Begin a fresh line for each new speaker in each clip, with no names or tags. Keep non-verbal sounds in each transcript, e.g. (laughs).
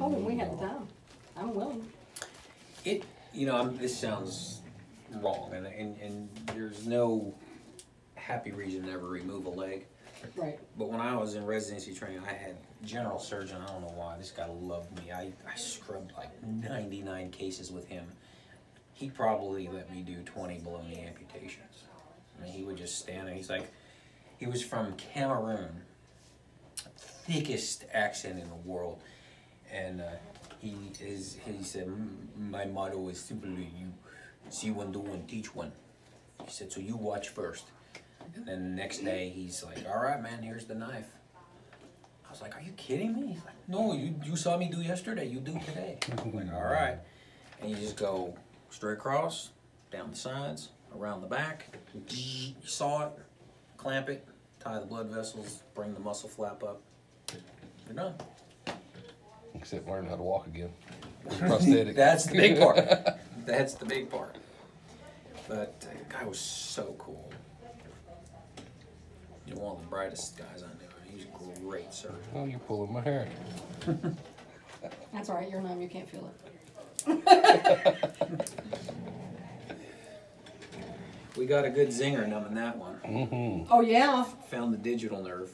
Oh, when we had the time. I'm willing.
It, you know, I'm, this sounds wrong, and, and, and there's no happy reason to ever remove a leg.
Right.
But when I was in residency training, I had general surgeon. I don't know why this guy loved me. I, I scrubbed like 99 cases with him. He probably let me do 20 below knee amputations. I mean, he would just stand there. He's like, he was from Cameroon, thickest accent in the world, and uh, he is. He said, my motto is simply you see one, do one, teach one. He said, so you watch first. And then the next day, he's like, "All right, man, here's the knife." I was like, "Are you kidding me?" He's like, "No, you you saw me do yesterday. You do today." (laughs) I'm like, "All right," and you just go straight across, down the sides, around the back. You saw it, clamp it, tie the blood vessels, bring the muscle flap up. You're done.
Except learn how to walk again. (laughs) Prosthetic.
That's the big part. (laughs) That's the big part. But uh, the guy was so cool. You know, one of the brightest guys I knew. He's a great surgeon.
Oh, you're pulling my hair. (laughs)
That's all right. You're numb. You can't feel it.
We got a good zinger numbing that one.
Mm-hmm.
Oh, yeah.
Found the digital nerve.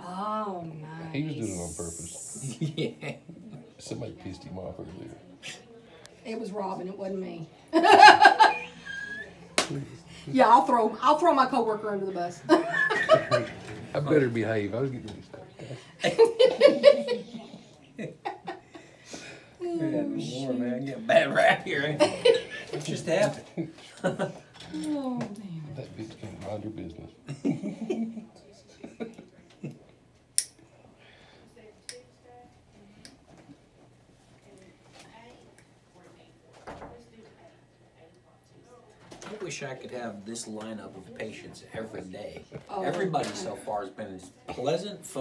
Oh, nice.
He was doing it on purpose.
yeah.
Somebody pissed him off earlier.
It was Robin. It wasn't me. yeah, I'll throw. I'll throw my coworker under the bus. (laughs)
I better behave. I was getting ready to start.
Oh, More man, get a bad rap here. it? What just happened?
oh, damn.
That bitch can't mind her business. (laughs)
I wish I could have this lineup of patients every day.
Oh.
Everybody so far has been as pleasant, fun.